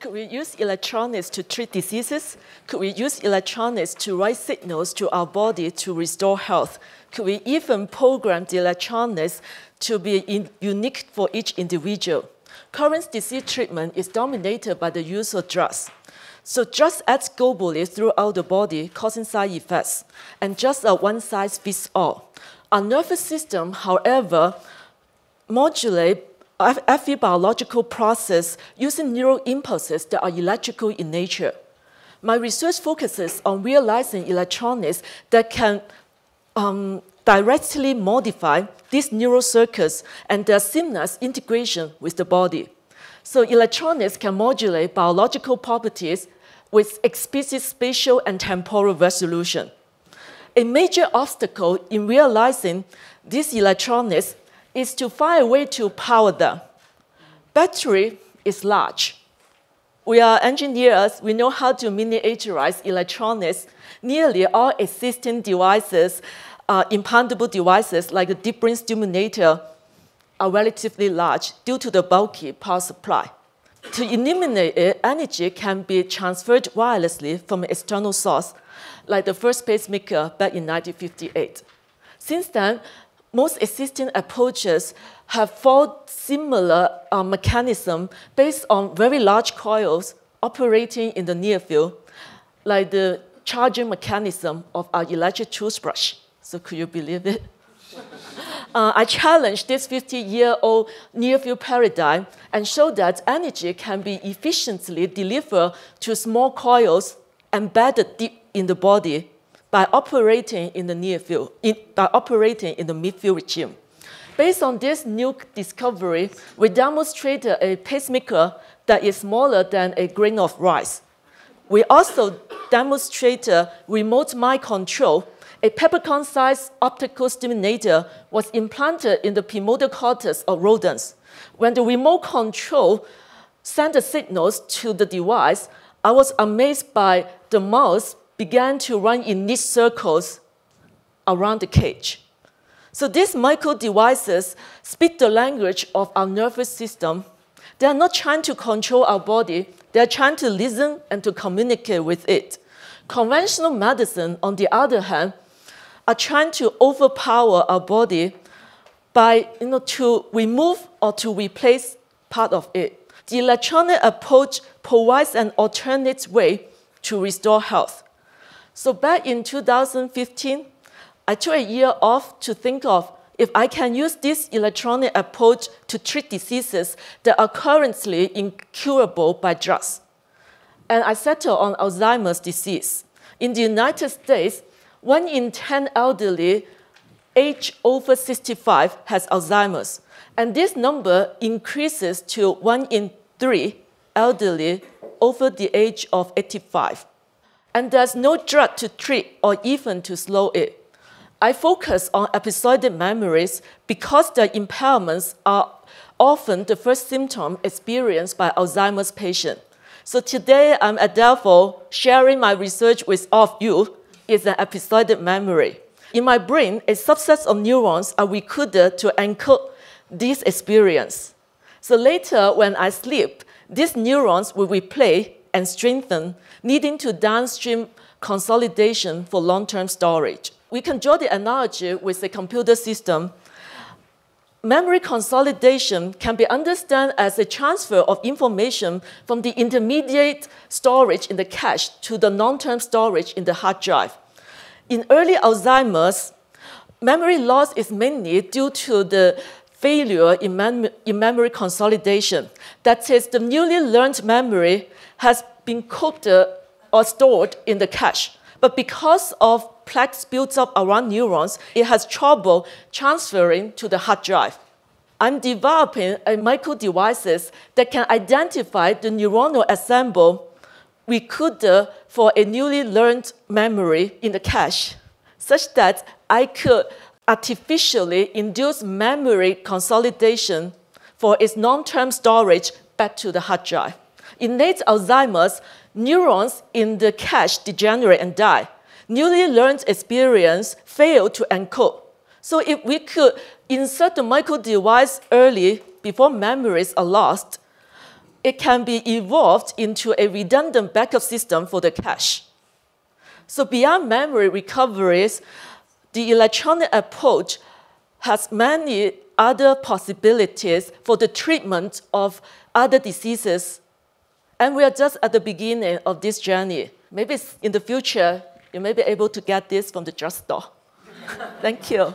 Could we use electronics to treat diseases? Could we use electronics to write signals to our body to restore health? Could we even program the electronics to be in, unique for each individual? Current disease treatment is dominated by the use of drugs. So drugs act globally throughout the body, causing side effects, and just a one size fits all. Our nervous system, however, modulate every biological process using neural impulses that are electrical in nature. My research focuses on realizing electronics that can um, directly modify these neural circuits and their seamless integration with the body. So electronics can modulate biological properties with explicit spatial and temporal resolution. A major obstacle in realizing these electronics is to find a way to power them. Battery is large. We are engineers, we know how to miniaturize electronics. Nearly all existing devices, uh, implantable devices like the deep brain stimulator, are relatively large due to the bulky power supply. To eliminate it, energy can be transferred wirelessly from an external source, like the first pacemaker back in 1958. Since then, most existing approaches have followed similar uh, mechanism based on very large coils operating in the near field, like the charging mechanism of our electric toothbrush. So could you believe it? uh, I challenged this 50-year-old near-field paradigm and showed that energy can be efficiently delivered to small coils embedded deep in the body by operating in the near field, in, by operating in the midfield regime. Based on this new discovery, we demonstrated a pacemaker that is smaller than a grain of rice. We also demonstrated remote mind control. A peppercorn-sized optical stimulator was implanted in the premotor cortex of rodents. When the remote control sent the signals to the device, I was amazed by the mouse began to run in neat circles around the cage. So these micro devices speak the language of our nervous system. They are not trying to control our body, they are trying to listen and to communicate with it. Conventional medicine, on the other hand, are trying to overpower our body by you know, to remove or to replace part of it. The electronic approach provides an alternate way to restore health. So back in 2015, I took a year off to think of if I can use this electronic approach to treat diseases that are currently incurable by drugs. And I settled on Alzheimer's disease. In the United States, one in 10 elderly age over 65 has Alzheimer's. And this number increases to one in three elderly over the age of 85 and there's no drug to treat or even to slow it. I focus on episodic memories because the impairments are often the first symptom experienced by Alzheimer's patients. So today I'm at Delphi sharing my research with all of you is an episodic memory. In my brain, a subset of neurons are recruited to encode this experience. So later, when I sleep, these neurons will replay and strengthen, leading to downstream consolidation for long-term storage. We can draw the analogy with a computer system. Memory consolidation can be understood as a transfer of information from the intermediate storage in the cache to the long-term storage in the hard drive. In early Alzheimer's, memory loss is mainly due to the failure in, mem in memory consolidation. That is, the newly learned memory has been cooked uh, or stored in the cache. But because of plaques built up around neurons, it has trouble transferring to the hard drive. I'm developing a micro devices that can identify the neuronal ensemble we could uh, for a newly learned memory in the cache, such that I could artificially induce memory consolidation for its long-term storage back to the hard drive. In late Alzheimer's, neurons in the cache degenerate and die. Newly learned experience fail to encode. So if we could insert the micro device early before memories are lost, it can be evolved into a redundant backup system for the cache. So beyond memory recoveries, the electronic approach has many other possibilities for the treatment of other diseases. And we are just at the beginning of this journey. Maybe in the future, you may be able to get this from the drugstore. Thank you.